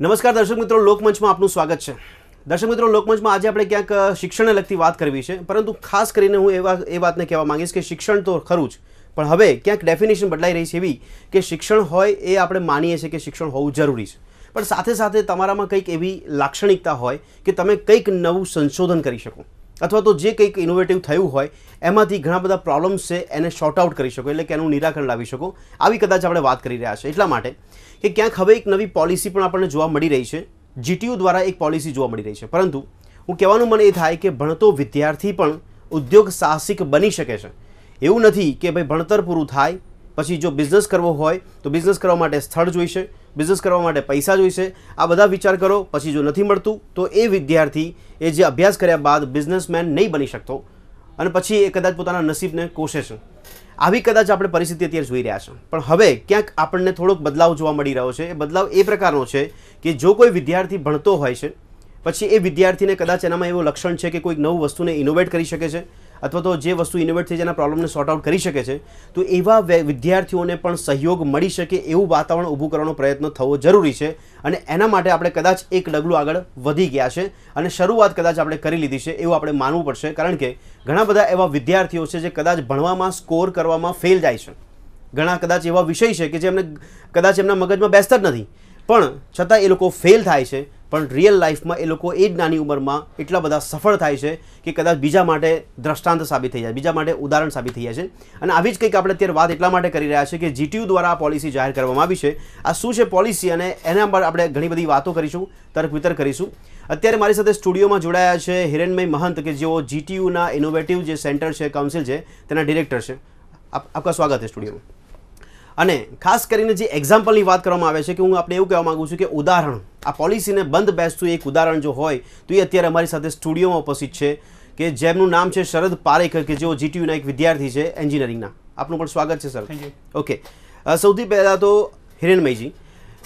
નમસ્કાર દર્શક મિત્રો લોકમંચમાં આપનું સ્વાગત છે દર્શક મિત્રો લોકમંચમાં આજે આપણે ક્યાંક અ, શિક્ષણને લગતી વાત કરવી છે પરંતુ ખાસ કરીને હું એવા એ વાતને કહેવા માંગીશ કે શિક્ષણ તો ખરું જ પણ હવે ક્યાંક ડેફિનેશન બદલાઈ રહી છે એવી કે શિક્ષણ હોય એ આપણે માનીએ છીએ કે શિક્ષણ હોવું જરૂરી છે પણ સાથે સાથે તમારામાં કંઈક એવી લાક્ષણિકતા હોય કે તમે કંઈક નવું સંશોધન કરી શકો અથવા તો જે કંઈક ઇનોવેટિવ થયું હોય, એમાંથી ઘણા બધા પ્રોબ્લેમ્સ છે, એને શોર્ટ આઉટ કરી શકો, એટલે કે એનું નિરાકરણ લાવી શકો. આવી કદાચ આપણે વાત કરી રહ્યા છે એટલા માટે કે ક્યાંક હવે એક નવી પોલિસી પણ આપણને જોવા મળી રહી છે. જીટીયુ દ્વારા એક પોલિસી જોવા મળી રહી છે. પરંતુ હું કહેવાનું મને એ થાય કે ભણતો વિદ્યાર્થી પણ ઉદ્યોગ સાહસિક બની શકે છે. એવું નથી કે ભાઈ ભણતર પૂરું થાય પછી જો બિઝનેસ કરવો હોય તો બિઝનેસ કરવા માટે સ્થળ જોઈશે બિઝનેસ કરવા માટે પૈસા જોઈશે આ બધા વિચાર કરો પછી જો નથી મળતું તો એ વિદ્યાર્થી એ જે અભ્યાસ કર્યા બાદ બિઝનેસમેન નહીં બની શકતો અને પછી એ કદાચ પોતાના નસીબને કોશે છે આવી કદાચ આપણે પરિસ્થિતિ અત્યારે જોઈ રહ્યા છે પણ હવે ક્યાંક આપણને થોડોક બદલાવ જોવા મળી રહ્યો છે એ બદલાવ એ પ્રકારનો છે કે જો કોઈ વિદ્યાર્થી ભણતો હોય છે પછી એ વિદ્યાર્થીને કદાચ એનામાં એવું લક્ષણ છે કે કોઈક નવું વસ્તુને ઇનોવેટ કરી શકે છે અથવા તો જે વસ્તુ ઇનોવેટ થઈ જેના પ્રોબ્લમને સોર્ટ આઉટ કરી શકે છે, તો એવા વિદ્યાર્થીઓને પણ સહયોગ મળી શકે એવું વાતાવરણ ઊભું કરવાનો પ્રયત્ન થવો જરૂરી છે. અને એના માટે આપણે કદાચ એક ડગલું આગળ વધી ગયા છે અને શરૂઆત કદાચ આપણે કરી લીધી છે એવું આપણે માનવું પડશે. કારણ કે ઘણા બધા એવા વિદ્યાર્થીઓ છે જે કદાચ ભણવામાં સ્કોર કરવામાં ફેલ જાય છે. ઘણા કદાચ એવા વિષય છે કે જે એમને, કદાચ એમના મગજમાં બેસતા જ નથી. પણ છતાં એ લોકો ફેલ થાય છે. પણ રિયલ લાઈફમાં એ લોકો એ જ નાની ઉંમરમાં એટલા બધા સફળ થાય છે કે કદાચ બીજા માટે દ્રષ્ટાંત સાબિત થઈ જાય બીજા માટે ઉદાહરણ સાબિત થઈ જાય છે અને આવી જ કંઈક આપણે અત્યારે વાત એટલા માટે કરી રહ્યા છે કે જીટીયુ દ્વારા આ પોલિસી જાહેર કરવામાં આવી છે આ શું છે પોલિસી અને એના પર આપણે ઘણી બધી વાતો કરીશું તર્ક વિતર્ક કરીશું અત્યારે મારી સાથે સ્ટુડિયોમાં જોડાયા છે હિરેનમય મહંત કે જેઓ જીટીયુના ઇનોવેટિવ જે સેન્ટર છે કાઉન્સિલ છે તેના ડિરેક્ટર છે આપ આપકા સ્વાગત છે સ્ટુડિયોમાં અને ખાસ કરીને જે એક્ઝામ્પલની વાત કરવામાં આવે છે કે હું આપણે એવું કહેવા માંગુ છું કે ઉદાહરણ આ પોલિસીને બંધ બેસતું એક ઉદાહરણ જો હોય તો એ અત્યારે અમારી સાથે સ્ટુડિયોમાં ઉપસ્થિત છે કે જેમનું નામ છે શરદ પારેખર કે જેઓ જીટીયુના એક વિદ્યાર્થી છે એન્જિનિયરિંગના આપનું પણ સ્વાગત છે sir Thank you. Okay uh, Saudi पहला तो हिरणमय जी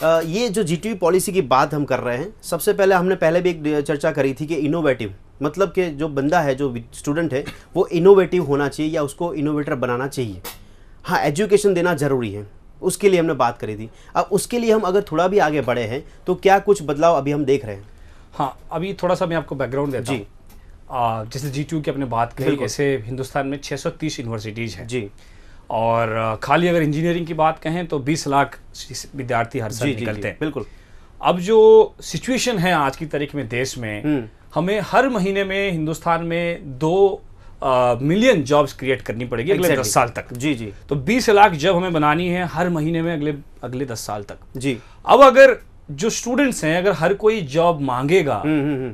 अ, ये जो जी पॉलिसी की बात हम कर रहे हैं सबसे पहले हमने पहले भी एक चर्चा करी थी कि इनोवेटिव मतलब कि जो बंदा है जो स्टूडेंट है वो इनोवेटिव होना चाहिए या उसको इनोवेटर बनाना चाहिए हाँ एजुकेशन देना ज़रूरी है। उसके लिए हमने बात करी थी। अब उसके लिए हम अगर थोड़ा भी आगे बढ़े हैं तो क्या कुछ बदलाव अभी हम देख रहे हैं? हाँ अभी थोड़ा सा मैं आपको बैकग्राउंड देता जी। आ, जैसे जी टू की आपने बात कही। ऐसे हिंदुस्तान में 630 यूनिवर्सिटीज़ हैं। जी। और खाली अगर इंजीनियरिंग की बात कहें तो 20 लाख विद्यार्थी हर साल निकलते हैं। बिल्कुल। अब जो सिचुएशन है आज की तारीख में देश में हम्म। हमें हर महीने में हिंदुस्तान में दो मिलियन जॉब्स क्रिएट करनी पड़ेगी अगले दस साल तक। जी जी। तो 20 लाख जॉब हमें बनानी है हर महीने में अगले अगले दस साल तक। जी। अब अगर जो स्टूडेंट्स हैं अगर हर कोई जॉब मांगेगा हम्म हम्म हम्म।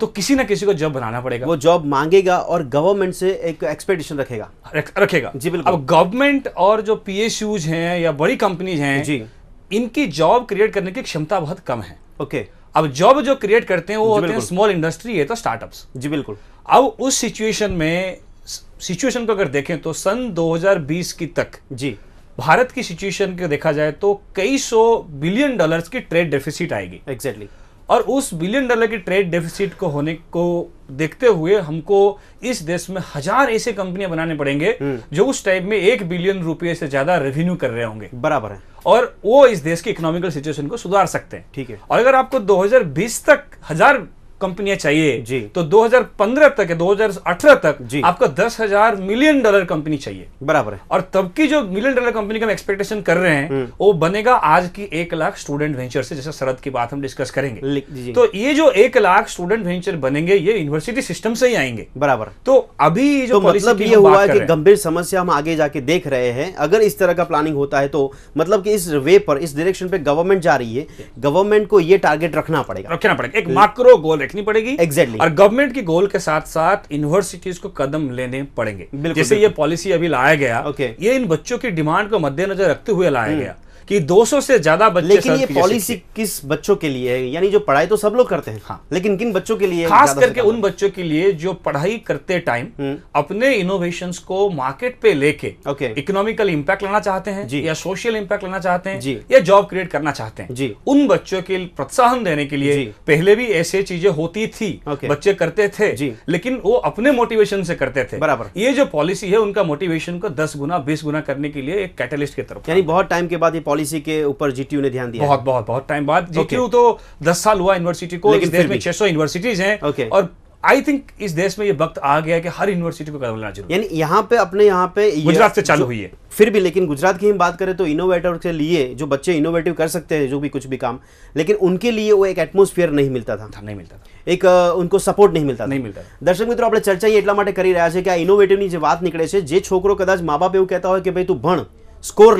तो किसी ना किसी को जॉब बनाना पड़ेगा। वो जॉब मांगेगा और गवर्नमेंट से एक एक्सपेक्टेशन रखेगा। रखेगा। जी, बिल्कुल। अब गवर्नमेंट और जो पीएसयूज हैं या बड़ी कंपनीज़ हैं जी। इनकी जॉब क्रिएट करने की क्षमता बहुत कम है। ओके अब जॉब जो क्रिएट करते हैं वो होते हैं स्मॉल इंडस्ट्री है तो स्टार्टअप्स जी बिल्कुल। अब उस सिचुएशन में सिचुएशन को अगर देखें तो सन 2020 की तक जी। भारत की सिचुएशन को देखा जाए तो कई सौ बिलियन डॉलर्स की ट्रेड डेफिसिट आएगी। एग्जैक्टली और उस बिलियन डॉलर की ट्रेड डेफिसिट को होने को देखते हुए हमको इस देश में हज़ार ऐसे कंपनियाँ बनाने पड़ेंगे जो उस टाइप में एक बिलियन रुपए से ज़्यादा रेवेन्यू कर रहे होंगे। बराबर है। और वो इस देश की इकोनॉमिकल सिचुएशन को सुधार सकते हैं। ठीक है। और अगर आपको 2020 तक हज़ार कंपनियाँ चाहिए। जी। तो 2015 तक या 2018 तक जी। आपको दस हज़ार मिलियन डॉलर कंपनी चाहिए। बराबर है। और तब की जो मिलियन डॉलर कंपनी का हम एक्सपेक्टेशन कर रहे हैं वो बनेगा आज की एक लाख स्टूडेंट वेंचर से जैसे शरद की बात हम डिस्कस करेंगे। तो ये जो एक लाख स्टूडेंट वेंचर बनेंगे ये यूनिवर्सिटी सिस्टम से ही आएँगे। बराबर। तो अभी जो तो मतलब ये हुआ है कि गंभीर समस्या हम आगे जाके देख रहे हैं। अगर इस तरह का प्लानिंग होता है तो मतलब कि इस वे पर इस डायरेक्शन पे गवर्नमेंट जा रही है गवर्नमेंट को ये टारगेट रखना पड़ेगा। रखना पड़ेगा। एक माइक्रो गोल रखनी पड़ेगी। Exactly. और गवर्नमेंट के गोल के साथ साथ यूनिवर्सिटीज को कदम लेने पड़ेंगे। जैसे ये पॉलिसी अभी लाया गया. ये इन बच्चों की डिमांड को मद्देनजर रखते हुए लाया गया। कि 200 से ज़्यादा बच्चे लेकिन ये पॉलिसी किस बच्चों के लिए है? यानी जो पढ़ाई तो सब लोग करते हैं। हाँ। लेकिन किन बच्चों के लिए खास करके उन बच्चों के लिए जो पढ़ाई करते टाइम अपने इनोवेशंस को मार्केट पे लेके. इकोनॉमिकल इंपैक्ट लाना चाहते हैं या सोशल इंपैक्ट लाना चाहते हैं या जॉब क्रिएट करना चाहते हैं। जी। उन बच्चों के प्रोत्साहन देने के लिए पहले भी ऐसे चीज़ें होती थी। बच्चे करते थे। लेकिन वो अपने मोटिवेशन से करते थे। बराबर। ये जो पॉलिसी है उनका मोटिवेशन को दस गुना बीस गुना करने के लिए एक कैटलिस्ट की तरफ़ यानी बहुत टाइम के बाद ये पॉलिसी के ऊपर जीटीयू ने ध्यान दिया बहुत बहुत बहुत टाइम बाद। जीटीयू तो दस साल हुआ यूनिवर्सिटी को लेकिन देश में छह सौ यूनिवर्सिटीज हैं। और आई थिंक इस देश में ये वक्त आ गया कि हर यूनिवर्सिटी को कदम लेना चाहिए। यानी यहाँ पे अपने यहाँ पे गुजरात से चालू हुई है। फिर भी लेकिन गुजरात की हम बात करें तो इनोवेटर के लिए जो बच्चे इनोवेटिव कर सकते हैं जो भी कुछ भी काम लेकिन उनके लिए वो एक एटमोस्फियर नहीं मिलता था। नहीं मिलता था। एक उनको सपोर्ट नहीं मिलता नहीं मिलता दर्शक मित्रों આપણે चर्चा ही માટે कर रहा है कि આ ઇનોવેટિવની बात निकले નીકળે છે જે છોકરો કદાચ મા બાપ એવું કહેતા હોય કે ભાઈ તું ભણ સ્કોર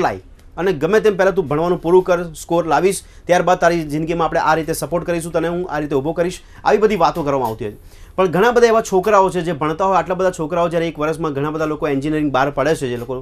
અને ગમે તેમ પહેલાં તું ભણવાનું પૂરું કર સ્કોર લાવીશ, ત્યારબાદ તારી જિંદગીમાં આપણે આ રીતે સપોર્ટ કરીશું, તને હું આ રીતે ઊભો કરીશ, આવી બધી વાતો કરવામાં આવતી હતી પણ ઘણા બધા એવા છોકરાઓ છે જે ભણતા હોય, આટલા બધા છોકરાઓ જ્યારે એક વર્ષમાં ઘણા બધા લોકો એન્જિનિયરિંગ બહાર પડે છે, જે લોકો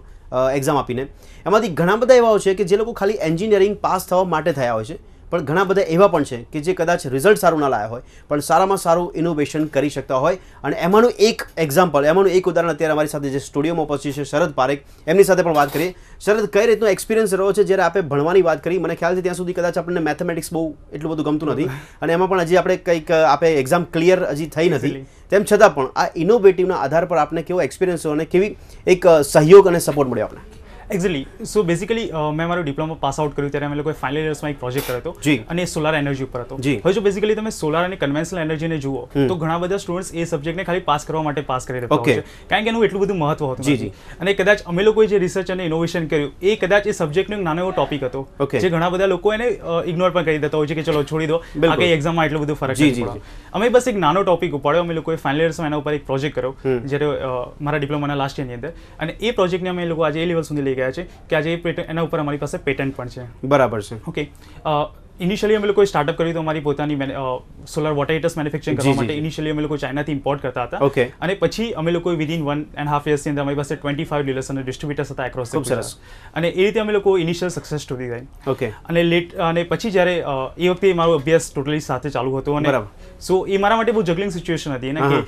એક્ઝામ આપીને, એમાંથી ઘણા બધા એવા છે કે જે લોકો ખાલી એન્જિનિયરિંગ પાસ થવા માટે થયા હોય છે. પણ ઘણા બધા એવા પણ છે કે જે કદાચ રિઝલ્ટ સારું ના લાયા હોય પણ સારામાં સારું ઇનોવેશન કરી શકતા હોય અને એમાંનું એક એક્ઝામ્પલ એમાંનું એક ઉદાહરણ અત્યારે અમારી સાથે જે સ્ટુડિયોમાં ઉપસ્થિત છે શરદ પારેખ એમની સાથે પણ વાત કરીએ શરદ કઈ રીતનો એક્સપિરિયન્સ રહ્યો છે જ્યારે આપણે ભણવાની વાત કરી મને ખ્યાલ છે ત્યાં સુધી કદાચ આપણને મેથેમેટિક્સ બહુ એટલું બધું ગમતું નથી અને એમાં પણ હજી આપણે કંઈક આપણે એક્ઝામ ક્લિયર હજી થઈ નથી તેમ છતાં પણ આ ઇનોવેટિવના આધાર પર આપને કેવો એક્સપિરિયન્સ રહ્યો અને કેવી એક અ, સહયોગ અને સપોર્ટ મળ્યો આપણે એક્ઝેક્ટલી સો બેસિકલી મેં મારું ડિપ્લોમા પાસ આઉટ કર્યું ત્યારે અમે લોકોએ ફાઇનલ ઇયર્સમાં એક પ્રોજેક્ટ કર્યો હતો અને એ સોલાર એનર્જી ઉપર હતો. હવે જો બેસિકલી તમે સોલાર અને કન્વેન્શનલ એનર્જીને જુઓ તો ઘણા બધા સ્ટુડન્ટ્સ એ સબ્જેક્ટને ખાલી પાસ કરવા માટે પાસ કરી રહ્યા છે. કારણ કે એનું એટલું બધું મહત્વ હતું અને કદાચ અમે લોકોએ જે રિસર્ચ અને ઇનોવેશન કર્યું એ કદાચ એ સબ્જેક્ટનો એક નાનો એવો ટોપિક હતો જે ઘણા બધા લોકો એને ઇગ્નોર પણ કરી દેતા હોય છે કે ચલો છોડી દો આ કઈ એક્ઝામમાં એટલું બધું ફરક છે નથી અમે બસ એક નાનો ટોપિક ઉપાડ્યો અમે લોકોએ ફાઇનલ ઇયર્સમાં એના ઉપર એક પ્રોજેક્ટ કર્યો જ્યારે મારા ડિપ્લોમાના લાસ્ટ યરની અંદર. અને એ પ્રોજેક્ટને અમે લોકો આજે એ લેવલ સુધી લઈ ગયા છે કે આજે એના ઉપર અમારી પાસે પેટન્ટ પણ છે. બરાબર છે. ઓકે ઇનિશિયલી અમે લોકોએ સ્ટાર્ટઅપ કર્યું તો અમારી પોતાની સોલર વોટર હીટર્સ મેન્યુફેક્ચરિંગ કરવા માટે. ઇનિશિયલી અમે લોકો ચાઇનાથી ઇમ્પોર્ટ કરતા હતા. અને પછી અમે લોકો વિધિન વન એન્ડ હાફ યર્સની અંદર અમારી પાસે ટ્વેન્ટી ફાઈવ ડીલર્સ અને ડિસ્ટ્રીબ્યુટર્સ હતા એક્રોસ સરસ. અને એ રીતે અમે લોકો ઇનિશિયલ સક્સેસ સ્ટોરી ગઈ. ઓકે અને લેટ અને પછી જ્યારે એ વખતે મારો અભ્યાસ ટોટલી સાથે ચાલુ હતો અને. સો એ મારા માટે બહુ જગલિંગ સિચ્યુએશન હતી. ને કે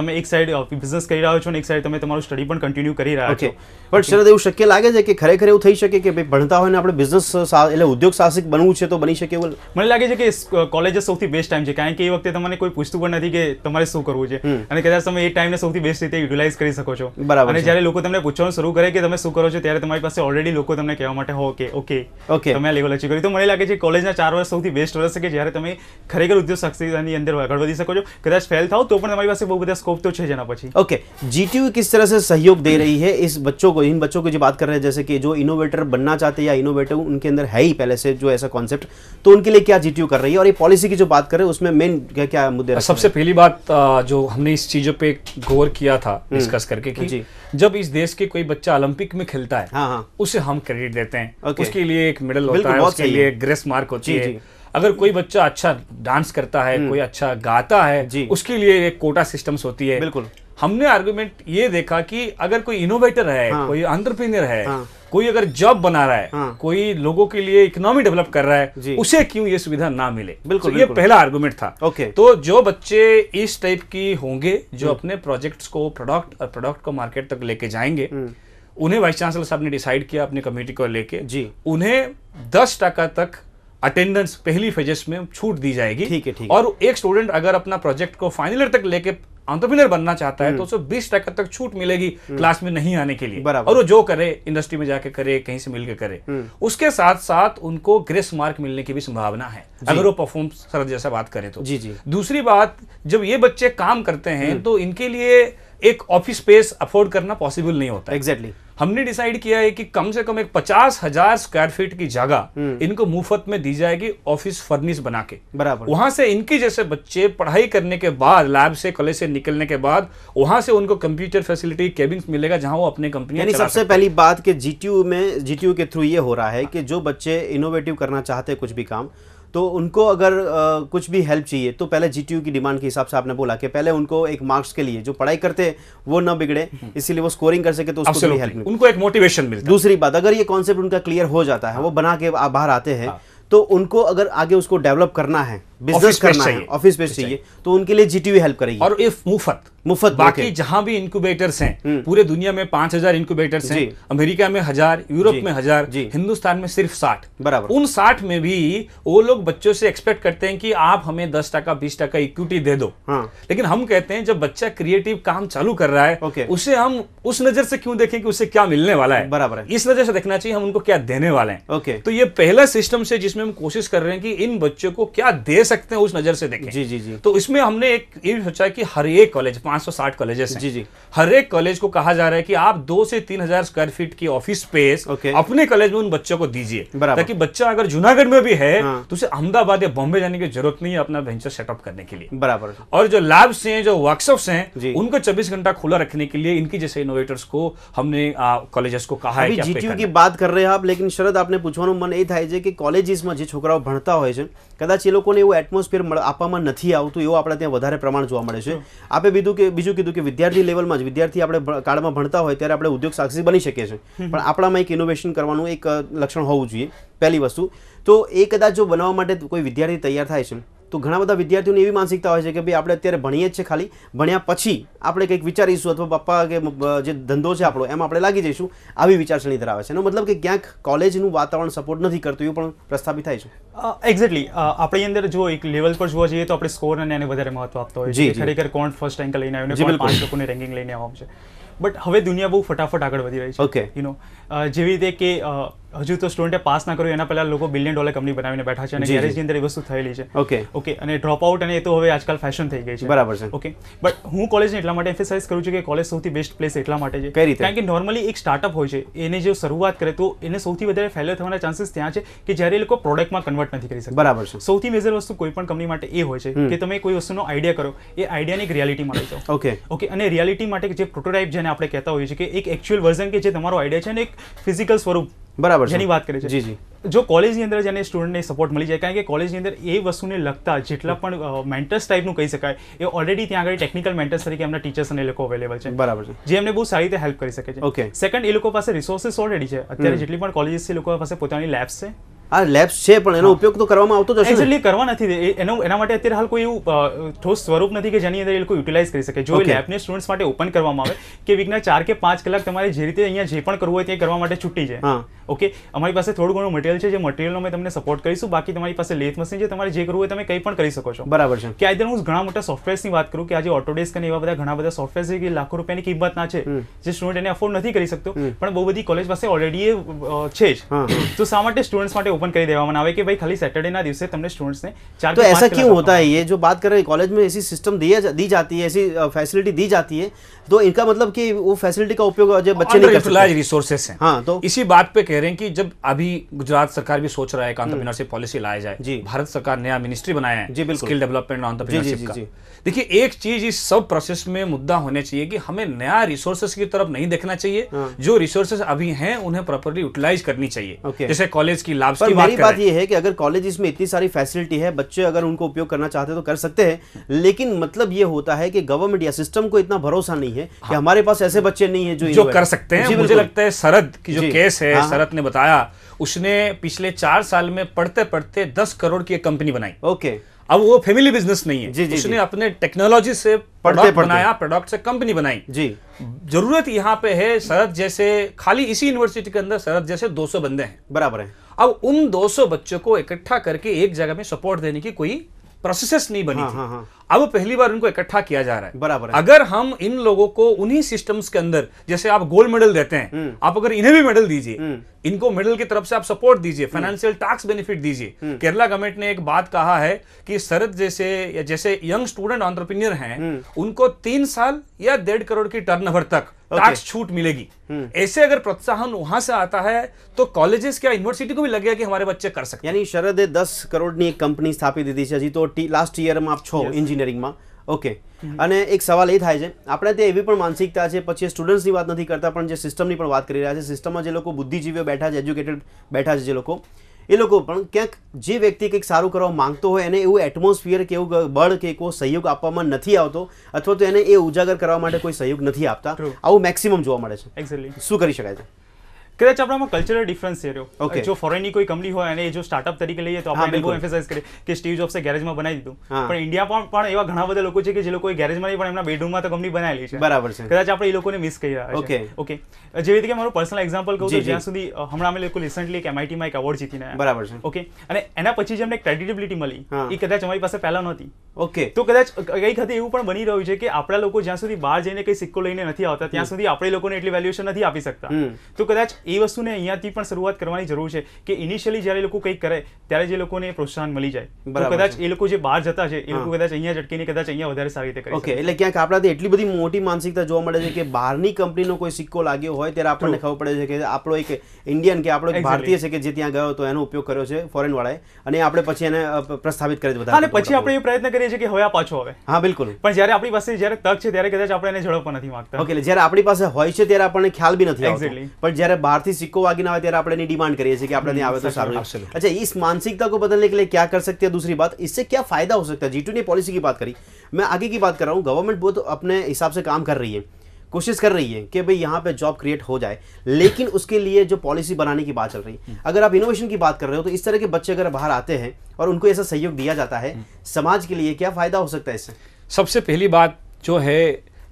તમે એક સાઈડ બિઝનેસ કરી રહ્યો છો અને એક સાઈડ તમે તમારું સ્ટડી પણ કન્ટિન્યુ કરી રહ્યા છો. પણ શરદ એવું શક્ય લાગે છે કે ખરેખર એવું થઈ શકે કે ભાઈ ભણતા હોય ને આપણે બિઝનેસ એટલે ઉદ્યોગ સાહસિક બનવું છે તો બની શકે? એવું મને લાગે છે કે કોલેજ જ સૌથી બેસ્ટ ટાઈમ છે કારણ કે એ વખતે તમને કોઈ પૂછતું પણ નથી કે તમારે શું કરવું છે અને કદાચ તમે એ ટાઈમને સૌથી બેસ્ટ રીતે યુટિલાઇઝ કરી શકો છો બરાબર અને છે. જ્યારે લોકો તમને પૂછવાનું શરૂ કરે કે તમે શું કરો છો ત્યારે તમારી પાસે ઓલરેડી લોકો તમને કહેવા માટે હો કે ઓકે Okay. તમે આ લેવલ અચીવ કર્યું તો મને લાગે છે કોલેજના ચાર વર્ષ સૌથી બેસ્ટ વર્ષ છે કે જ્યારે તમે ખરેખર ઉદ્યોગ સાક્ષરતાની અંદર આગળ વધી શકો છો કદાચ ફેલ થાવ તો પણ તમારી પાસે બહુ બધા સ્કોપ તો છે જ એના પછી ओके जीटीयू किस तरह से सहयोग दे रही है इस बच्चों को इन बच्चों की जो बात कर रहे हैं जैसे कि जो इनोवेटर बनना चाहते हैं या इनोवेटर उनके अंदर है ही पहले से जो ऐसा कॉन्सेप्ट तो उनके लिए क्या जीटीयू कर रही है? और ये पॉलिसी की जो बात कर रहे हैं उसमें मेन क्या क्या मुद्दे सबसे पहली बात जो हमने इस चीज़ों पे गौर किया था डिस्कस करके जी। कि जब इस देश के कोई बच्चा ओलंपिक में खेलता है हाँ, हाँ। उसे हम क्रेडिट देते हैं। उसके लिए एक मेडल होता है उसके लिए ग्रेस मार्क होती है। अगर कोई बच्चा अच्छा डांस करता है कोई अच्छा गाता है उसके लिए एक कोटा सिस्टम्स होती है। बिल्कुल। हमने आर्गुमेंट ये देखा कि अगर कोई इनोवेटर है हाँ। कोई एंटरप्रेन्योर है हाँ। कोई अगर जॉब बना रहा है हाँ। कोई लोगों के लिए इकोनॉमी डेवलप कर रहा है उसे क्यों ये सुविधा ना मिले बिल्कुल, तो ये पहला आर्गुमेंट था ओके। तो जो बच्चे इस टाइप की होंगे हम्म। जो अपने प्रोजेक्ट्स को प्रोडक्ट और प्रोडक्ट को मार्केट तक लेके जाएँगे हम्म। उन्हें वाइस चांसलर साहब ने डिसाइड किया अपनी कमेटी को लेके जी। उन्हें दस टका तक अटेंडेंस पहली फेजेस में छूट दी जाएगी ठीक है, ठीक है। और एक स्टूडेंट अगर अपना प्रोजेक्ट को फाइनल ईयर तक लेके एंटरप्रेन्योर बनना चाहता हम्म। है तो उसे बीस टका तक छूट मिलेगी क्लास में नहीं आने के लिए और वो जो करे इंडस्ट्री में जाके करे कहीं से मिलकर करे हम्म। उसके साथ साथ उनको ग्रेस मार्क मिलने की भी संभावना है अगर वो परफॉर्म सरद जैसा बात करें तो जी, जी। दूसरी बात जब ये बच्चे काम करते हम्म। हैं तो इनके लिए एक ऑफ़िस स्पेस अफोर्ड करना पॉसिबल नहीं होता एग्जैक्टली हमने डिसाइड किया है कि कम से कम एक पचास हज़ार स्क्वायर फीट की जगह हम्म। इनको मुफ़्त में दी जाएगी ऑफ़िस फर्निश बना के बराबर। वहाँ से इनके जैसे बच्चे पढ़ाई करने के बाद लैब से कॉलेज से निकलने के बाद वहाँ से उनको कंप्यूटर फैसिलिटी केबिन्स मिलेगा जहाँ वो अपने कंपनी यानी सबसे पहली बात कि जीटीयू में जीटीयू के थ्रू ये हो रहा है कि जो बच्चे इनोवेटिव करना चाहते हैं कुछ भी काम तो उनको अगर आ, कुछ भी हेल्प चाहिए तो पहले जीटीयू की डिमांड के हिसाब से आपने बोला कि पहले उनको एक मार्क्स के लिए जो पढ़ाई करते हैं वो न बिगड़े इसीलिए वो स्कोरिंग कर सके तो उसको भी हेल्प उनको एक मोटिवेशन मिलता दूसरी बात अगर ये कॉन्सेप्ट उनका क्लियर हो जाता है वो बना के बाहर आते हैं तो उनको अगर आगे उसको डेवलप करना है बिज़नेस करना है चाहिए। ऑफ़िस स्पेस चाहिए। तो उनके लिए जीटीयू हेल्प करेगी। और ये मुफ़्त। मुफ़्त, बाकी। जहाँ भी इंक्यूबेटर्स हैं पूरे दुनिया में पाँच हज़ार इंक्यूबेटर्स हैं अमेरिका में हज़ार यूरोप में हज़ार हिंदुस्तान में सिर्फ़ साठ। बराबर। उन साठ में भी वो लोग बच्चों से एक्सपेक्ट करते हैं कि आप हमें दस टका बीस टका इक्विटी दे दो। हाँ। लेकिन हम कहते हैं जब बच्चा क्रिएटिव काम चालू कर रहा है उसे हम उस नज़र से क्यों देखें कि उसे क्या मिलने वाला है? बराबर इस नज़र से देखना चाहिए हम उनको क्या देने वाले हैं। तो ये पहला सिस्टम से जिसमें हम कोशिश कर रहे हैं कि इन बच्चों को क्या दे सकते हैं उस नजर से देखें जी, जी, जी। तो इसमें हमने एक ये भी सोचा है कि हर एक कॉलेज 560 कॉलेजेस हैं जी, जी। हर एक कॉलेज को कहा जा रहा है कि आप दो से तीन हजार स्क्वायर फीट की ऑफिस स्पेस ओके। अपने कॉलेज में उन बच्चों को दीजिए बराबर। ताकि बच्चा अगर जूनागढ़ में भी है हाँ। तो उसे अहमदाबाद या बॉम्बे जाने की जरूरत नहीं है अपना वेंचर सेटअप करने के लिए बराबर और जो लैब्स हैं जो वर्कशॉप्स जी। हैं उनको 24 घंटा खुला रखने के लिए इनकी जैसे इनोवेटर्स को हमने कॉलेजेस को कहा है અભી कि आप पे જીટીયુ करना। की વાત કર રહ્યા આપ લેકિન શરદ આપને પૂછવાનું મન એ થાય છે કે કોલેજીસમાં જે છોકરાઓ ભણતા હોય છે કદાચ એ લોકોને એવું એટમોસ્ફિયર આપવામાં નથી આવતું એવું આપણે ત્યાં વધારે પ્રમાણ જોવા મળે છે આપે બીજું કે બીજું કીધું કે વિદ્યાર્થી લેવલમાં જ વિદ્યાર્થી આપણે ભ- કાળમાં ભણતા હોય ત્યારે આપણે ઉદ્યોગ સાહસી બની શકીએ છીએ પણ આપણામાં એક ઇનોવેશન કરવાનું એક અ, લક્ષણ હોવું જોઈએ પહેલી વસ્તુ તો એ કદાચ જો બનાવવા માટે કોઈ વિદ્યાર્થી તૈયાર થાય છે તો ઘણા બધા વિદ્યાર્થીઓની એવી માનસિકતા હોય છે કે ભાઈ આપણે અત્યારે ભણીએ જ છે ખાલી. ભણ્યા પછી આપણે કંઈક વિચારીશું અથવા પપ્પા કે જે ધંધો છે આપણો એમાં આપણે લાગી જઈશું. આવી વિચારસરણી ધરાવે છે. એનો મતલબ કે ક્યાંક કોલેજનું વાતાવરણ સપોર્ટ નથી કરતું એવું પણ પ્રસ્થાપિત થાય છે. એક્ઝેક્ટલી આપણી અંદર જો એક લેવલ પર જોવા જઈએ તો આપણે સ્કોર અને એને વધારે મહત્વ આપતો હોય છે. ખરેખર કોણ ફર્સ્ટ રેન્ક લઈને આવ્યું. પાંચ લોકોની રેન્કિંગ લઈને આવવાનું છે. બટ હવે દુનિયા બહુ ફટાફટ આગળ વધી રહી છે. ઓકે યુ નો જેવી રીતે કે હજુ તો સ્ટુડન્ટે પાસ ના કર્યું એના પહેલા લોકો બિલિયન ડોલર કંપની બનાવીને બેઠા છે અને. ગેરેજની અંદર એ વસ્તુ થયેલી છે. ઓકે. ઓકે અને ડ્રોપ આઉટ અને એ તો હવે આજકાલ ફેશન થઈ ગઈ છે. બરાબર છે. ઓકે બટ હું કોલેજને એટલા માટે એમ્ફેસાઇઝ કરું છું કે કોલેજ સૌથી બેસ્ટ પ્લેસ એટલા માટે છે. કઈ રીતે? કારણ કે નોર્મલી એક સ્ટાર્ટઅપ હોય છે એને જો શરૂઆત કરે તો એને સૌથી વધારે ફેલિયર થવાના ચાન્સીસ ત્યાં છે કે જ્યારે એ લોકો પ્રોડક્ટમાં કન્વર્ટ નથી કરી શકતા. બરાબર છે. સૌથી મેજર વસ્તુ કોઈ પણ કંપની માટે એ હોય છે કે તમે કોઈ વસ્તુનો આઈડિયા કરો એ આઈડિયાની એક રિયાલિટીમાં લઈ જાઓ. ઓકે. ઓકે અને રિયાલિટી માટે જે પ્રોટોટાઇપ જેને આપણે કહેતા હોઈએ છીએ કે એક એકચ્યુઅલ વર્ઝન કે જે તમારો આઈડિયા છે ને એક ફિઝિકલ સ્વરૂપ બરાબર છે. જેની વાત કરે છે. જી જી. જો કોલેજની અંદર જેને સ્ટુડન્ટને સપોર્ટ મળી જાય કારણ કે કોલેજની અંદર એ વસ્તુને લગતા જેટલા પણ મેન્ટર્સ ટાઈપનું કહી શકાય એ ઓલરેડી ત્યાં આગળ ટેકનિકલ મેન્ટર્સ તરીકે એમના ટીચર્સ અને એ લોકો અવેલેબલ છે. બરાબર છે. જે એમને બહુ સારી રીતે હેલ્પ કરી શકે છે. ઓકે સેકન્ડ એ લોકો પાસે રિસોર્સિસ ઓલરેડી છે. અત્યારે જેટલી પણ કોલેજીસ છે એ લોકો પાસે પોતાની લેબ્સ છે. આ લેબ્સ છે પણ એનો ઉપયોગ તો કરવામાં આવતો જ હશે ને? કરવા નથી એનો એના માટે અત્યારે હાલ કોઈ એવું ઠોસ સ્વરૂપ નથી કે જેની અંદર એ લોકો યુટિલાઇઝ કરી શકે. જો. લેબને સ્ટુડન્ટ્સ માટે ઓપન કરવામાં આવે કે વીકના ચાર કે પાંચ કલાક તમારે જે રીતે અહીંયા જે પણ કરવું હોય તે કરવા માટે છૂટી છે. ઓકે અમારી પાસે થોડું ઘણું મટીરિયલ છે જે મટીરિયલનો અમે તમને સપોર્ટ કરીશું. બાકી તમારી પાસે લેથ મશીન છે તમારે જે કરવું હોય તમે કંઈ પણ કરી શકો છો. બરાબર છે. કે આજે હું ઘણા મોટા સોફ્ટવેર્સની વાત કરું કે આજે ઓટોડેસ્ક અને એવા બધા ઘણા બધા સોફ્ટવેર છે કે લાખો રૂપિયાની કિંમતના છે જે સ્ટુડન્ટ એને અફોર્ડ નથી કરી શકતો. પણ બહુ બધી કોલેજ પાસે ઓલરેડી એ છે જ. તો શા માટે સ્ટુડન્ટ્સ માટે ઓપન કરી દેવામાં આવે કે ભાઈ ખાલી સેટરડે ના દિવસે તમને સ્ટુડન્ટ્સને ચાર तो કે ऐसा પાંચ क्यों કલાક होता है ये जो बात कर रहे हैं कॉलेज में ऐसी सिस्टम दिया जा- दी जाती है ऐसी फैसिलिटी दी जाती है तो इनका मतलब कि वो फैसिलिटी का उपयोग जो बच्चे नहीं कर सकते। रिसोर्सेस हैं। हाँ, तो- इसी बात पे कह रहे हैं कि जब अभी गुजरात सरकार भी सोच रहा है एंटरप्रेन्योरशिप पॉलिसी लाया जाए जी। भारत सरकार नया मिनिस्ट्री बनाया है जी, बिल्कुल। स्किल डेवलपमेंट एंटरप्रेन्योरशिप का। देखिए एक चीज़ इस सब प्रोसेस में मुद्दा होने चाहिए कि हमें नया रिसोर्सेस की तरफ़ नहीं देखना चाहिए। हाँ। जो रिसोर्सेस अभी हैं उन्हें प्रॉपरली यूटिलाइज करनी चाहिए। जैसे कॉलेज की लाभ की बात बात ये है कि अगर कॉलेज में इतनी सारी फैसिलिटी है बच्चे अगर उनको उपयोग करना चाहते हैं तो कर सकते हैं। लेकिन मतलब ये होता है कि गवर्नमेंट या सिस्टम को इतना भरोसा नहीं है। कि हमारे पास ऐसे बच्चे नहीं है जो जो कर सकते हैं मुझे लगता है सरद की जो केस है हाँ। सरद ने बताया उसने पिछले चार साल में पढ़ते पढ़ते दस करोड़ की एक कंपनी बनाई। ओके। अब वो फैमिली बिज़नेस नहीं है। जी, जी, उसने जी। अपने टेक्नोलॉजी से प्रोडक्ट बनाया प्रोडक्ट से कंपनी बनाई। जी। ज़रूरत यहाँ पे है सरद जैसे खाली इसी यूनिवर्सिटी के अंदर सरद जैसे 200 बंदे हैं। बराबर है। अब उन 200 बच्चों को इकट्ठा करके एक जगह में सपोर्ट देने की कोई प्रोसेस नहीं बनी हाँ, थी। हाँ, हाँ। अब पहली बार उनको इकट्ठा किया जा रहा है बराबर है। अगर हम इन लोगों को उन्हीं सिस्टम्स के अंदर जैसे आप गोल्ड मेडल देते हम्म। हैं आप अगर इन्हें भी मेडल दीजिए इनको मेडल की तरफ से आप सपोर्ट दीजिए हम्म। फाइनेंशियल टैक्स बेनिफिट दीजिए केरला गवर्नमेंट ने एक बात कहा है कि शरद जैसे या जैसे यंग स्टूडेंट ऑन्टरप्रीनियर हैं हम्म। उनको तीन साल या डेढ़ करोड़ की टर्नओवर तक Okay. टैक्स छूट मिलेगी हम्म। ऐसे अगर प्रोत्साहन वहां से आता है तो कॉलेजेस क्या यूनिवर्सिटी को भी लगेगा कि हमारे बच्चे कर सकते हैं યાની શરદે દસ કરોડની એક કંપની સ્થાપી દીધી છે હજી તો લાસ્ટ યરમાં આપ છો એન્જિનિયરિંગમાં ઓકે અને એક સવાલ એ થાય છે આપણે ત્યાં એવી પણ માનસિકતા છે પછી સ્ટુડન્ટ્સની વાત નથી કરતા પણ જે સિસ્ટમની પણ વાત કરી રહ્યા છે સિસ્ટમમાં જે લોકો બુદ્ધિજીવીઓ બેઠા છે એજ્યુકેટેડ બેઠા છે જે લોકો એ લોકો પણ ક્યાંક જે વ્યક્તિ કંઈક સારું કરવા માંગતો હોય એને એવું એટમોસ્ફિયર કે એવું બળ કે એવો સહયોગ આપવામાં નથી આવતો અથવા તો એને એ ઉજાગર કરવા માટે કોઈ સહયોગ નથી આપતા True. આવું મેક્સિમમ જોવા મળે છે એક્ઝેક્ટલી શું કરી શકાય છે કદાચ આપણામાં કલ્ચરલ ડિફરન્સ છે Okay. રહ્યો જો ફોરેનની કોઈ કંપની હોય અને એ જો સ્ટાર્ટઅપ તરીકે લઈએ તો હા, આપણે એને બહુ બિલકુલ. એમ્ફેસાઇઝ કરીએ કે સ્ટીવ જોબ્સે ગેરેજમાં બનાવી દીધું હા. પણ ઇન્ડિયામાં પણ એવા ઘણા બધા લોકો છે કે જે લોકોએ ગેરેજમાં નહીં પણ એમના બેડરૂમમાં તો કંપની બનાવેલી છે બરાબર છે. કદાચ આપણે એ લોકોને મિસ કરી રહ્યા Okay. છે ઓકે જેવી રીતે કે મારું પર્સનલ એક્ઝામ્પલ કહું જી, તો જી. જ્યાં સુધી અ, હમણાં અમે લોકો રિસન્ટલી એક એમઆઈટીમાં એક એવોર્ડ જીતીને આવ્યા. બરાબર છે ઓકે અને એના પછી જે અમને ક્રેડિટેબિલિટી મળી હા. એ કદાચ અમારી પાસે પહેલા નહોતી ઓકે તો કદાચ કઈ ખાતે એવું પણ બની રહ્યું છે કે આપણા લોકો જ્યાં સુધી બહાર જઈને કઈ સિક્કો લઈને નથી આવતા ત્યાં સુધી આપણે લોકોને એટલી વેલ્યુએશન નથી આપી શકતા હમ. તો કદાચ એ વસ્તુને અહીંયાથી પણ શરૂઆત કરવાની જરૂર છે કે ઇનિશિયલી જ્યારે લોકો કંઈક કરે ત્યારે જે લોકોને પ્રોત્સાહન મળી જાય. તો કદાચ એ લોકો જે બહાર જતા છે એ લોકો કદાચ અહીંયા જ અટકીને કદાચ અહીંયા વધારે સારી રીતે કરે ઓકે એટલે ક્યાંક આપણાથી એટલી બધી મોટી માનસિકતા જોવા મળે છે કે બહારની કંપનીનો કોઈ સિક્કો લાગ્યો હોય ત્યારે આપણને ખબર પડે છે કે આપણો એક ઇન્ડિયન કે આપણો એક ભારતીય છે કે જે ત્યાં ગયો તો એનો ઉપયોગ કર્યો છે ફોરેન વાળાએ અને આપણે પછી એને પ્રસ્થાપિત કરી હા, અને પછી આપણે એ પ્રયત્ન કરીએ છીએ કે હવે આ પાછો આવે. હા બિલકુલ. પણ જ્યારે આપણી પાસે જ્યારે તક છે ત્યારે કદાચ આપણે એને ઝડપવા નથી માંગતા. ઓકે એટલે જ્યારે આપણી પાસે હોય છે ત્યારે આપણને ખ્યાલ બી નથી આવતો. પણ જ્યારે भारतीय सिक्को वागी ना આવે अपने डिमांड करिए कि आपने आवे तो सामने अच्छा इस मानसिकता को बदलने के लिए क्या कर सकते हैं दूसरी बात इससे क्या फ़ायदा हो सकता है जी ने पॉलिसी की बात करी मैं आगे की बात कर रहा हूँ गवर्नमेंट बहुत अपने हिसाब से काम कर रही है कोशिश कर रही है कि भाई यहाँ पे जॉब क्रिएट हो जाए लेकिन उसके लिए जो पॉलिसी बनाने की बात चल रही है अगर आप इनोवेशन की बात कर रहे हो तो इस तरह के बच्चे अगर बाहर आते हैं और उनको ऐसा सहयोग दिया जाता है समाज के लिए क्या फ़ायदा हो सकता है इससे सबसे पहली बात जो है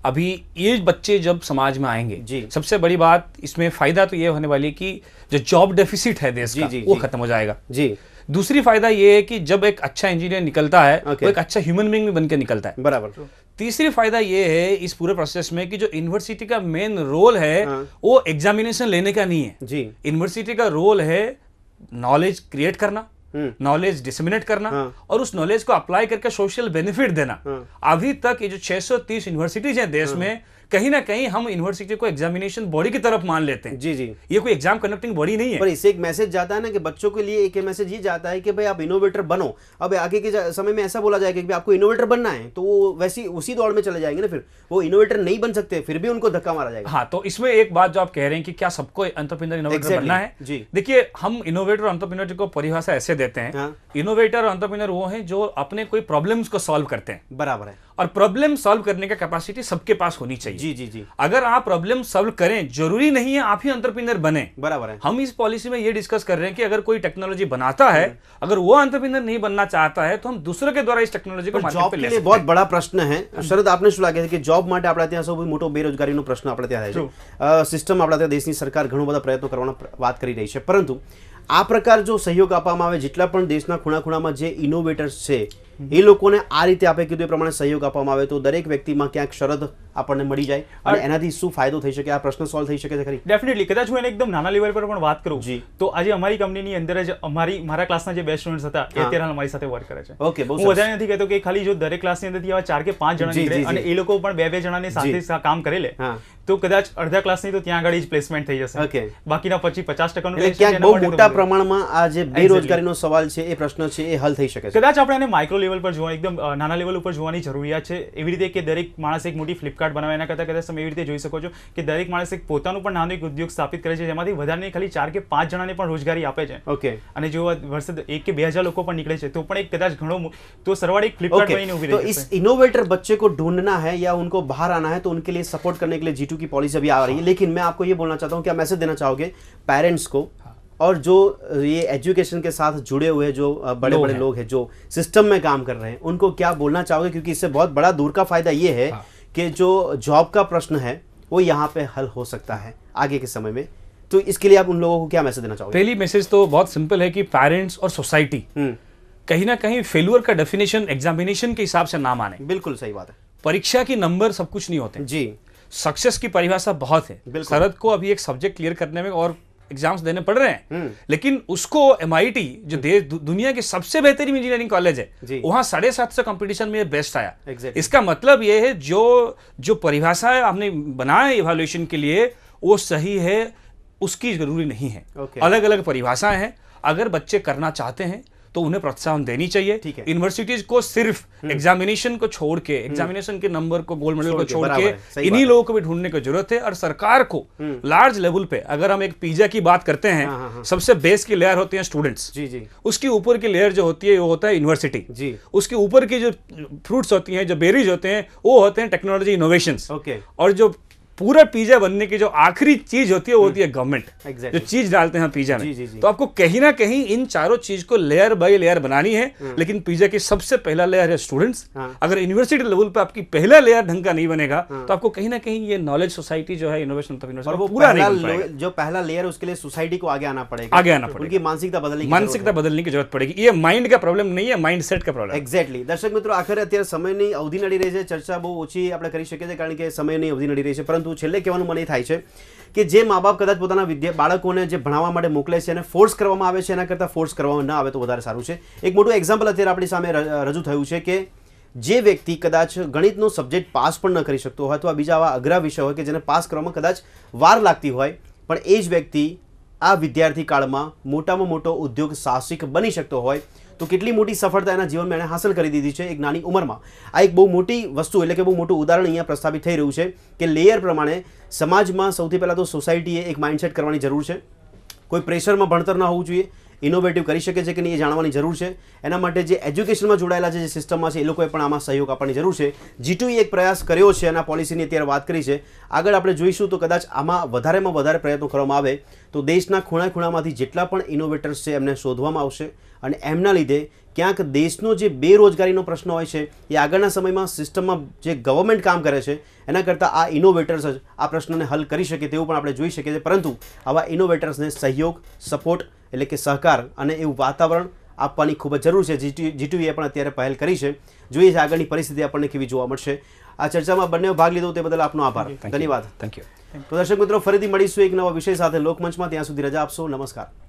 अभी ये बच्चे जब समाज में आएँगे जी। सबसे बड़ी बात इसमें फ़ायदा तो ये होने वाली है कि जो जॉब डेफिसिट है देश जी, का जी, वो खत्म हो जाएगा जी दूसरी फ़ायदा ये है कि जब एक अच्छा इंजीनियर निकलता है Okay. वो एक अच्छा ह्यूमन बींग भी बन के निकलता है बराबर तीसरी फ़ायदा ये है इस पूरे प्रोसेस में कि जो यूनिवर्सिटी का मेन रोल है हाँ। वो एग्जामिनेशन लेने का नहीं है जी यूनिवर्सिटी का रोल है नॉलेज क्रिएट करना। नॉलेज डिसमिनेट करना हाँ। और उस नॉलेज को अप्लाई करके सोशल बेनिफिट देना हाँ। अभी तक ये जो 630 यूनिवर्सिटीज हैं देश में कहीं ना कहीं हम यूनिवर्सिटी को एग्जामिनेशन बॉडी की तरफ़ मान लेते हैं। जी जी। ये कोई एग्ज़ाम कंडक्टिंग बॉडी नहीं है। पर इससे एक मैसेज जाता है ना कि बच्चों के लिए एक मैसेज ये जाता है कि भाई आप इनोवेटर बनो। अब आगे के समय में ऐसा बोला जाएगा कि आपको इनोवेटर बनना है तो वो वैसी उसी दौड़ में चले जाएँगे ना फिर। वो इनोवेटर नहीं बन सकते फिर भी उनको धक्का मारा जाएगा। हाँ तो इसमें एक बात जो आप कह रहे हैं कि क्या सबको एंटरप्रेन्योर इनोवेटर बनना है? जी। देखिए हम इनोवेटर और को परिभाषा ऐसे देते हैं। हाँ। इनोवेटर और एंटरप्रेन्योर वो है जो अपने कोई प्रॉब्लम्स को सॉल्व करते हैं। बराबर है। और प्रॉब्लम सॉल्व करने का कैपेसिटी सबके पास होनी चाहिए जी जी जी अगर आप प्रॉब्लम सॉल्व करें जरूरी नहीं है आप ही एंटरप्रेन्योर बने बराबर है हम इस पॉलिसी में ये डिस्कस कर रहे हैं कि अगर कोई टेक्नोलॉजी बनाता है अगर वो एंटरप्रेन्योर नहीं बनना चाहता है तो हम दूसरे के द्वारा इस टेक्नोलॉजी को પણ मार्केट જોબ पे કે ले लिए सकते बहुत हैं બડા પ્રશ્ન હે શરદ આપને શું લાગે છે કે જોબ માટે આપણા ત્યાં સૌથી મોટો બેરોજગારીનો પ્રશ્ન આપણે ત્યાં થાય છે સિસ્ટમ આપણા ત્યાં દેશની સરકાર ઘણો બધા પ્રયત્નો કરવાનો પ્ર- વાત કરી રહી છે પરંતુ આ પ્રકાર જો સહયોગ આપવામાં આવે જેટલા પણ દેશના ખૂણા ખૂણામાં જે ઇનોવેટર્સ છે એ લોકોને આ રીતે આપણે કીધું એ પ્રમાણે સહયોગ આપવામાં આવે તો દરેક વ્યક્તિમાં ક્યાંક શરદ આપણને મળી જાય અને એનાથી શું ફાયદો થઈ શકે આ પ્રશ્ન સોલ્વ થઈ શકે છે ખરી ડેફિનેટલી કદાચ હું એને એકદમ નાના લેવલ પર પણ વાત કરું જી. તો આજે અમારી કંપનીની અંદર જ અમારી મારા ક્લાસના જે બેસ્ટ સ્ટુડન્ટ્સ હતા એ હા. અત્યારે હાલ અમારી સાથે વર્ક કરે છે ઓકે બહુ હું સરસ વધારે નથી કહેતો કે ખાલી જો દરેક ક્લાસની અંદરથી આવા ચાર કે પાંચ જણા જી, નીકળે જી, અને જી. એ લોકો પણ બે બે જણાને સાથે જી. સા- કામ કરે લે હા. તો કદાચ અડધા ક્લાસની તો ત્યાં આગળ જ પ્લેસમેન્ટ થઈ જશે. ઓકે બાકીના પછી પચાસ ટકાનું એટલે ક્યાંક બહુ મોટા પ્રમાણમાં આ જે બેરોજગારીનો સવાલ છે એ પ્રશ્ન છે એ હલ થઈ શકે છે. કદાચ આપણે એને માઇક્રો લેવલ પર જોવા એકદમ નાના લેવલ ઉપર જોવાની જરૂરિયાત છે. એવી રીતે કે દરેક માણસ એક મોટી ફ્લિપકાર્ટ બનાવે એના કરતાં કદાચ તમે એવી રીતે જોઈ શકો છો કે દરેક માણસ એક પોતાનું પણ નાનો એક ઉદ્યોગ સ્થાપિત કરે છે જેમાંથી વધારે ખાલી ચાર કે પાંચ જણાને પણ રોજગારી આપે છે. ઓકે અને જો વર્ષે એક કે બે હજાર લોકો પણ નીકળે છે તો પણ એક કદાચ ઘણો તો સરવાળે ફ્લિપકાર્ટ બનીને ઊભી રહે તો ઇનોવેટર બચ્ચે કો ઢૂંઢના હે યા ઉनको બહાર આના હે તો ઉનકે લિયે સપોર્ટ કરને કે લિયે जीटू की पॉलिसी अभी आ रही है लेकिन मैं आपको ये बोलना चाहता हूँ क्या मैसेज देना चाहोगे पेरेंट्स को और जो ये एजुकेशन के साथ जुड़े हुए जो बड़े लोग बड़े हैं। लोग हैं जो सिस्टम में काम कर रहे हैं उनको क्या बोलना चाहोगे? क्योंकि इससे बहुत बड़ा दूर का फ़ायदा ये है कि जो जॉब का प्रश्न है वो यहाँ पे हल हो सकता है आगे के समय में। तो इसके लिए आप उन लोगों को क्या मैसेज देना चाहोगे? पहली मैसेज तो बहुत सिंपल है कि पेरेंट्स और सोसाइटी हम्म। कहीं ना कहीं फेल्यूर का डेफिनेशन एग्जामिनेशन के हिसाब से ना माने। बिल्कुल सही बात है। परीक्षा की नंबर सब कुछ नहीं होते। जी। सक्सेस की परिभाषा बहुत है। शरद को अभी एक सब्जेक्ट क्लियर करने में और एग्ज़ाम्स देने पड़ रहे हैं। हम्म। लेकिन उसको एमआईटी जो देश दु, दुनिया के सबसे बेहतरीन इंजीनियरिंग कॉलेज है वहाँ साढ़े सात सौ कंपटीशन में बेस्ट आया। Exactly. इसका मतलब ये है जो जो परिभाषा है आपने बनाया इवेल्युएशन के लिए वो सही है उसकी ज़रूरी नहीं है। Okay. अलग अलग परिभाषाएँ हैं। अगर बच्चे करना चाहते हैं तो उन्हें प्रोत्साहन देनी चाहिए। यूनिवर्सिटीज को सिर्फ़ एग्जामिनेशन को छोड़ के एग्जामिनेशन के नंबर को गोल्ड मेडल को छोड़ के इन्हीं लोगों को भी ढूँढने की ज़रूरत है। और सरकार को लार्ज लेवल पे अगर हम एक पिज्जा की बात करते हैं हाँ, हाँ, हाँ। सबसे बेस की लेयर होती है स्टूडेंट्स जी जी। उसकी ऊपर की लेयर जो होती है वो होता है यूनिवर्सिटी जी। उसके ऊपर की जो फ्रूट्स होती हैं जो बेरीज होते हैं वो होते हैं टेक्नोलॉजी इनोवेशन और जो पूरा पिज्जा बनने की जो आखिरी चीज होती है वो होती है गवर्नमेंट Exactly. जो चीज डालते हैं पिज्जा जी, जी, में जी। तो आपको कहीं ना कहीं इन चारों चीज को लेयर बाय लेयर बनानी है लेकिन पिज्जा की सबसे पहला लेयर है स्टूडेंट्स हाँ। अगर यूनिवर्सिटी लेवल पे आपकी पहला लेयर ढंग का नहीं बनेगा तो आपको कहीं ना कहीं ये नॉलेज सोसाइटी जो है इनोवेशन और यूनिवर्सिटी वो पूरा पहला नहीं बन पाएगा लो- जो पहला लेयर है उसके लिए सोसाइटी को आगे आना पड़ेगा आगे आना पड़ेगा। उनकी मानसिकता बदलने की मानसिकता बदलने की जरूरत पड़ेगी ये माइंड का प्रॉब्लम नहीं है माइंड सेट का प्रॉब्लम એક્ઝેક્ટલી દર્શક મિત્રો આખરે અત્યારે સમયની અવધિ નડી રહી છે ચર્ચા બહુ ઓછી આપણે કરી શકીએ છીએ કારણ કે સમયની અવધિ નડી રહી છે પરંતુ છેલ્લે કહેવાનું મને થાય છે કે જે મા બાપ કદાચ પોતાના વિદ્યા, બાળકોને જે ભણાવવા માટે મોકલે છે અને ફોર્સ કરવામાં આવે છે, એના કરતાં ફોર્સ કરવામાં ન આવે તો વધારે સારું છે. એક મોટું એક્ઝામ્પલ અત્યારે આપણી સામે રજૂ થયું છે કે જે વ્યક્તિ કદાચ ગણિતનો સબ્જેક્ટ પાસ પણ ન કરી શકતો હોય અથવા બીજા આવા અઘરા વિષય હોય કે જેને પાસ કરવામાં કદાચ વાર લાગતી હોય, પણ એ જ વ્યક્તિ આ વિદ્યાર્થી કાળમાં મોટામાં મોટો ઉદ્યોગ સાહસિક બની શકતો હોય તો કેટલી મોટી સફળતા એના જીવનમાં એણે હાંસલ કરી દીધી છે એક નાની ઉંમરમાં. આ એક બહુ મોટી વસ્તુ એટલે કે બહુ મોટું ઉદાહરણ અહીંયા પ્રસ્થાપિત થઈ રહ્યું છે કે લેયર પ્રમાણે સમાજમાં સૌથી પહેલાં તો સોસાયટીએ એક માઇન્ડસેટ કરવાની જરૂર છે. કોઈ પ્રેશરમાં ભણતર ન હોવું જોઈએ ઇનોવેટિવ કરી શકે છે કે નહીં એ જાણવાની જરૂર છે એના માટે જે એજ્યુકેશનમાં જોડાયેલા છે જે સિસ્ટમમાં છે એ લોકોએ પણ આમાં સહયોગ આપવાની જરૂર છે જીટુએ એક પ્રયાસ કર્યો છે અને આ પોલિસીની અત્યારે વાત કરી છે આગળ આપણે જોઈશું તો કદાચ આમાં વધારેમાં વધારે પ્રયત્નો કરવામાં આવે તો દેશના ખૂણા ખૂણામાંથી જેટલા પણ ઇનોવેટર્સ છે એમને શોધવામાં આવશે અને એમના લીધે ક્યાંક દેશનો જે બેરોજગારીનો પ્રશ્ન હોય છે એ આગળના સમયમાં સિસ્ટમમાં જે ગવર્મેન્ટ કામ કરે છે એના કરતાં આ ઇનોવેટર્સ જ આ પ્રશ્નને હલ કરી શકે તેવું પણ આપણે જોઈ શકીએ છીએ પરંતુ આવા ઇનોવેટર્સને સહયોગ સપોર્ટ એટલે કે સહકાર અને એવું વાતાવરણ આપવાની ખૂબ જ જરૂર છે. જીટી જીટીવીએ પણ અત્યારે પહેલ કરી છે. જોઈએ છે આગળની પરિસ્થિતિ આપણને કેવી જોવા મળશે. આ ચર્ચામાં બંને ભાગ લીધો તે બદલ આપનો આભાર. ધન્યવાદ. થેન્ક યુ તો દર્શક મિત્રો ફરીથી મળીશું એક નવા વિષય સાથે લોકમંચમાં. ત્યાં સુધી રજા આપશો. નમસ્કાર.